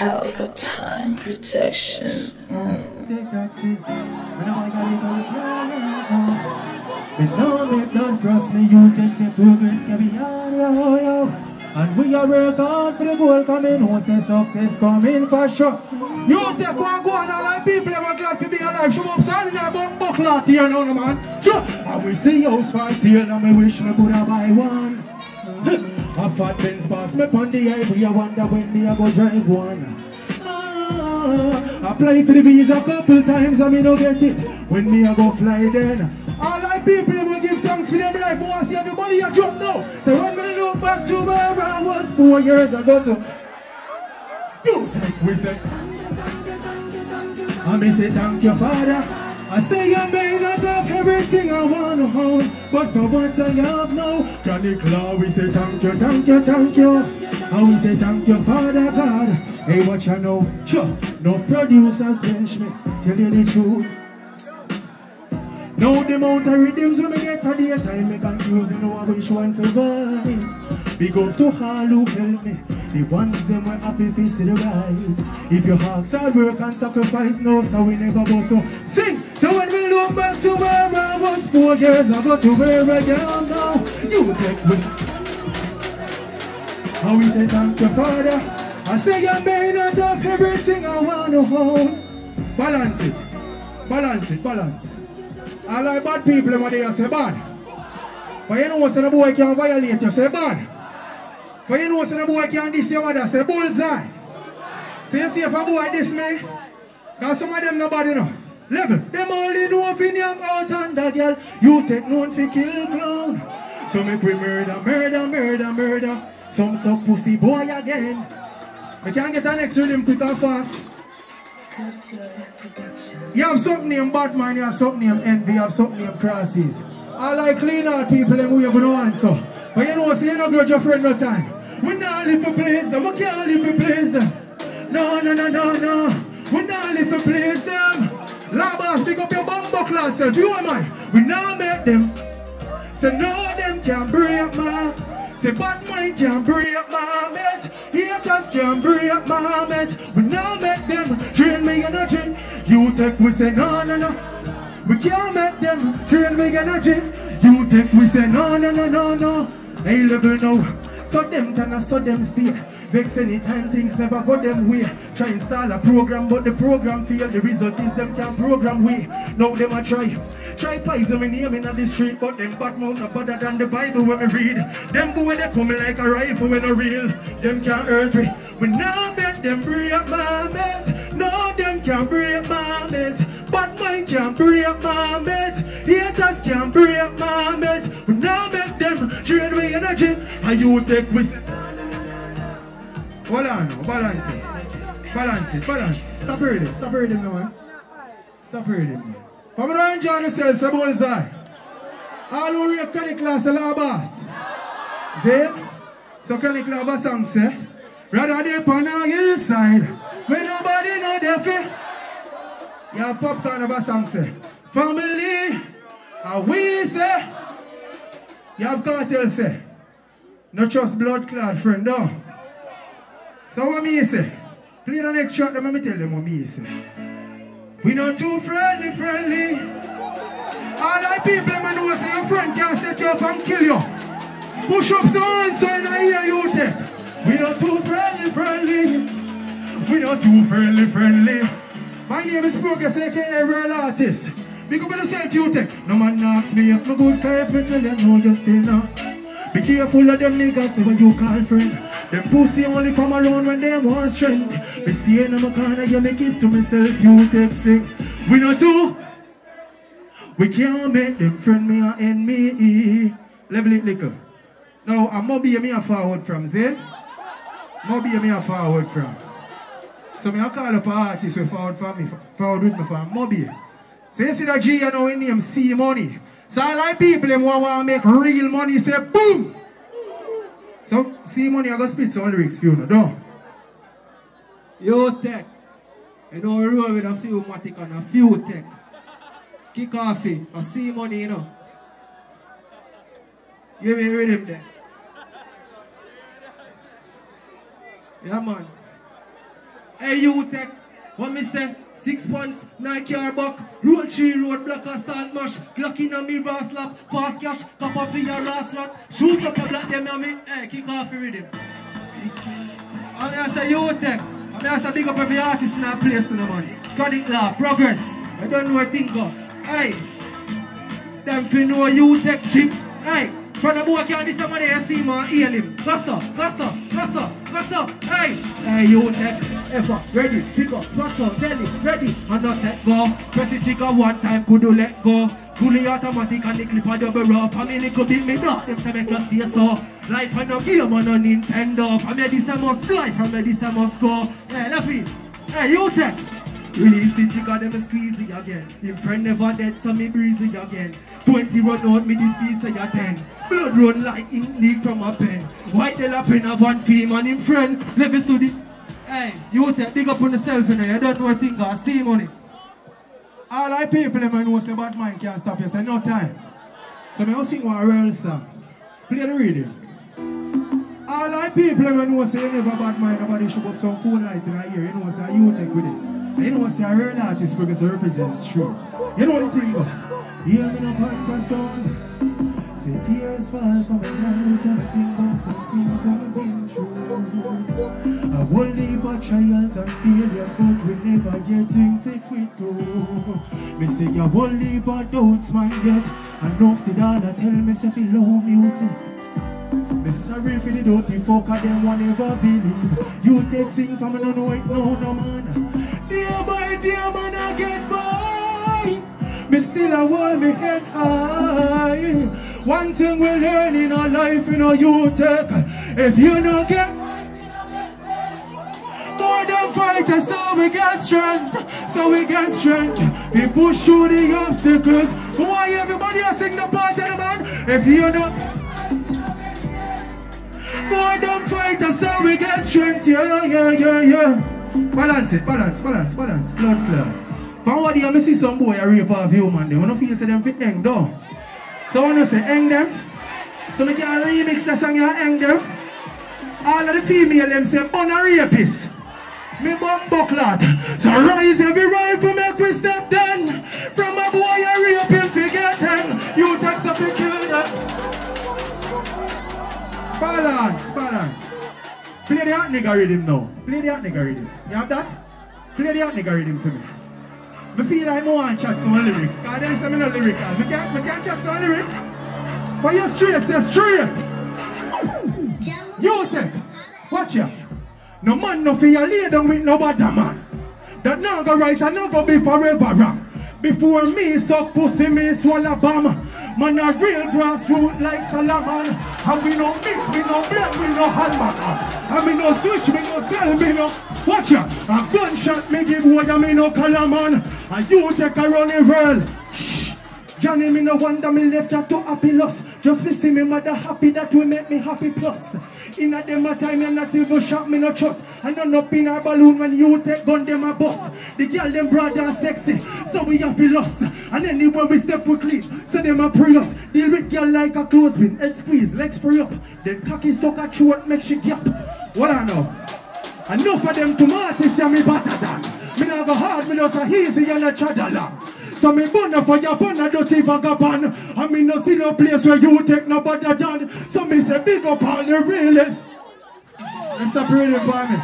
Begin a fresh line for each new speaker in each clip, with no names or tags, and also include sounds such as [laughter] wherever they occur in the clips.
Protection.
Go, yeah, yeah, We know me you take say progress can be on, yo, yo. And we are work hard for the goal coming, who say success coming for sure. You take one go and all like people ever glad to be alive. Show up sign in a bum buckler here now, no man. Sure. And we see house for sale and we wish me could have buy one. [laughs] A fat Benz pass me pon the highway, I wonder when me I go drive one. Ah, apply for the visa couple times and me no get it. When me I go fly then. All I people will give thanks for them life. But I see everybody a drop now. So when me look back to where I was four years ago to you think we say I me say thank you father. I say I may not have everything I want to own, but for once I have now. Chronic law, we say thank you, thank you, thank you. And we say thank you, Father God. Hey, what you know? Sure, no producers bench me. Tell you the truth. Now the amount of rhythms when me get a daytime, me confused, you know which one for voice. Big up to all who help me, the ones them were happy to see the rise. If your hearts hard work and sacrifice, no, so we never go so sing. So when we look back to where I was four years ago to where I am now, you take with. How we say thank you, Father. I say I may not have everything I want to hold. Balance it, balance it, balance. I like bad people when they say bad. But you know what the boy can violate you, say bad. But you know what the boy can this your mother, say bullseye. So see if a boy this me, because some of them nobody know. Level. Them only know if you out under girl. You take no for kill clown. So make we murder, murder, murder, murder. Some suck pussy boy again. We can't get the next rhythm quick and fast. You have something named Batman, you have something named Envy, you have something named Crosses. I like clean out people them who you gonna answer. But you know, see, you don't grudge your friend no time. Live for place them, we can't live for place them. No, no, no, no, no. We not live for place them. Labas, pick up your bum buckler, self. You am I? We not make them. Say no, them can break my. Say bad mind can break my mate. Haters can break my mate. We not make them train me energy. You take we say no, no, no. We can't make them train me energy. You take we say no, no, no, no, no. Hey, level now. So them can so them see. Vex anytime things never go them way. Try install a program, but the program fail. The result is them can't program way. Now them a try. Try poison me name in the street, but them bad mouth no better than the Bible when we read. Them boy they coming like a rifle when a real. Them can't hurt me. We now make them break my mate. No, them can't break my mate. Bad mind can't break my mate. Haters can't break my you take with Hold on, now, balance it. Balance it, balance it. Stop hurting, stop hurting now, man. Stop hurting me. Come on, enjoy yourself, say bullseye. All who read chronic class, a law boss. See? So chronic law boss song say, Rather deep on the hillside, when nobody know fear. You have popcorn of a song say, Family, and we say, you have cartel say, no trust blood clot friend, no. So what me say? Play the next shot, let me tell them what me say. We not too friendly, friendly. All I people man know say your friend can set you up and kill you. Push up so on so in the ear you take. We not too friendly, friendly. We not too friendly, friendly. My name is Prohgres, aka Real Artist. Big up yourself, you take. No man knocks me if my good carpet, and them know you still nasty. Be careful of them niggas, never you call friend. Them pussy only come around when they want strength. Me stay in my corner, you make it to myself, you take sick. We not two. We can't make them friend me or enemy. Level it little. Now, I'm Moby me a forward from, see? Moby me a forward from. So me I call up an artist we forward for me, forward with me from Moby. So you see that G you know in name C Money. So I like people them want to make real money say boom. So see Money I go spit some lyrics for you know, don't.
Yo tech. You know, we roll with a few matic and a few tech. Kick off it. I see money, you know. Give me rhythm there. Yeah, man. Hey, you tech. What me say? Six points, Nike car buck, roll tree road, block assault mash, Glock in a me brass lap, fast cash, cup of your last rat, shoot up a black them me, hey, kick off your rhythm. I'm here say you tech. I'm here say big up every artist in that place, you know, man. Chronic law, progress. I don't know what thing go. Hey, them fi know you tech chip. Hey, from the boy can this somebody I see man heal him. Faster, faster, faster, faster. Hey, hey you tech. Ever ready, pick up, smash up, jelly, ready, and not set go. Press the trigger one time, could you let go? Fully automatic and the clip a double rough. I mean, it could beat me not. Them say make us stay so. Life and no game on no Nintendo. From here this I must go. From here this I must go. Hey, Laffy. Hey, you tech. Release the trigger, them squeezy again. Him friend never dead, so me breezy again. 20 run out, me did feel say a 10. Blood run like ink leak from a pen. White the pen of one fame and him friend. Levels to the... Hey, you take big up on yourself, you know. You don't know a thing, I see money.
All I people them know say bad mind can't stop you, say no time. So I'll sing one real song. Play the rhythm. All I people them know say you never bad mind, nobody should up some phone light in ear. You know say you take with it. You know say a real artist because it represents true. You know what the things. Hear me no podcast son. Say tears fall from my eyes when I think about some things when I've been through. Trials and failures, but we never get things we quit through. Me say a whole heap of doubts, man, yet enough did all I tell me say feel low music. Me sorry for the dirty fucker, them one never believe. You take sing from me, no no, no man. Dear boy, dear man, I get by. Me still a hold me head high. One thing we learn in our life, you know, you take. If you don't get than fighters, so we get strength. So we get strength. We push through the obstacles. Why everybody else sing the part of the man? If you don't more than fighters, so we get strength. Yeah, yeah, yeah, yeah. Balance it, balance, balance, balance. Blood clear. From what you see some boy a rape off human, they wanna feel say them fit hang down. So you say hang them, so we can remix the song and hang them. All of the female them say born a rapist. Me bum bucklat. So rise every rifle make we step down. From a boy a rape him forget him. You take something kill them. Balance, balance. Play the hot nigga rhythm now. Play the hot nigga rhythm. You have that? Play the hot nigga rhythm for me. I feel like I want to chat some lyrics. Because then say me no lyrical. Me can't, me can't chat some lyrics. But you're straight, say straight. You take. Watch ya. No man no fear lay down with no bother man. That now go right and now go be forever wrong. Before me suck pussy, me swallow bomb. Man a real grassroots like Solomon. And we no mix, we no blend, we no hallmark. And me no switch, me no sell, me no Watch ya, a gunshot me give and me no color man. And you take a running world. Shh. Johnny, me no wonder me left her to happy loss. Just to see me mother happy, that will make me happy plus. In a dem a time, you not even shot me no trust. And none up in our balloon when you take gun, them a boss. The girl them broad and sexy, so we happy lost. And anywhere we step we clean, so them a pray us. Deal with girl like a clothespin, head squeeze, legs free up. Then cocky stuck a throat, make she gap. What I know? Enough of them tomatoes, say me better than. Me not go hard, me just a easy and a chadalang. So me burn a fire, burn a dirty vagabond. And me no see no place where you take no than. So me say big up all the realists. Mr. Pretty for me.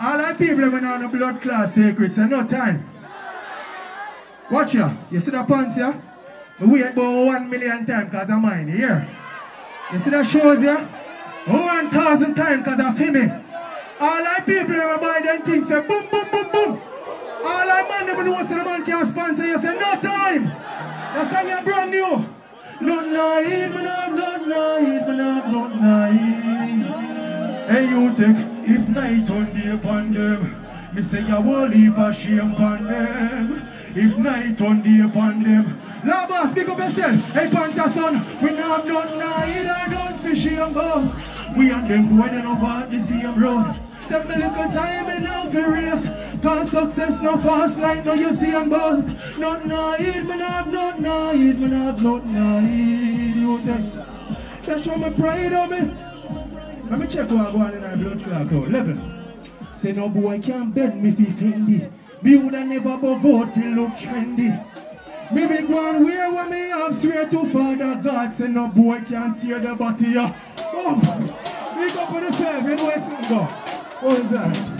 All the people when on the blood class secrets and no time. Watch ya. You see the pants here? Me wait about one million times because of mine here. You see the shows here? One thousand times because of me. All the people buy them things say boom, boom, boom, boom. All I man never know say the man can't sponsor you say no time. The song is brand new. Not naive, man, I'm not naive, man, I'm not naive. Hey, you take if night on day upon them. Me say you won't leave a shame upon them. If night on day upon them. La boss, pick up yourself. Hey, Panther son, we not have none neither, don't fish and go. We and them boy, they what the same road. Take me little time and now for race. Cause success no fast like no you see them both. Not naive, man have not naive, man have not naive. You just, just show me pride of me. Let me check what I go on in our blood clot out. Level. say no boy can't bend me fi fendi. Me woulda never bug out fi look trendy. Me be and wear what me have swear to Father God say no boy can't tear the body ya. Oh, big up on yourself, you know where it's go. What is that?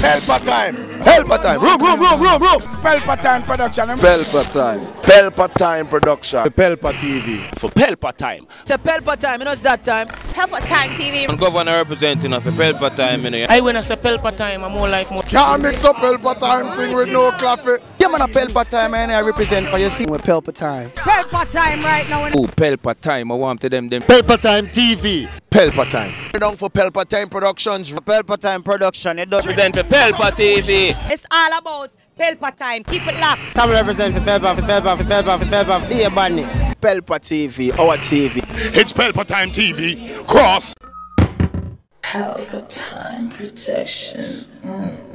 Pelpa
time. Pelpa time. Room, room, room, room, room. Pelpa time production. Eh? Pelpa time. Pelpa time production. Pelpa TV.
for Pelpa time.
It's a Pelpa time, you know it's that time.
Pelpa Time TV.
And governor representing of a Pelpa time, you know.
I when I say Pelpa time, I'm more like more.
Can't mix up Pelpa time thing with no coffee.
Yeah, man, a Pelpa time, and I represent for you. See, we're Pelpa time.
Pelpa time right now.
Oh, Pelpa time, I want to them them.
Pelpa time TV. Pelpa time. Down for Pelpa time productions.
Pelpa time production. It does
Represent for Pelpa TV.
It's all about Pelpa time. Keep it locked.
Come represent for Pelpa, for Pelpa, for Pelpa, for Pelpa. Be a badness. Pelpa TV, our TV.
It's Pelpa time TV. Cross.
Pelpa Time protection. Mm.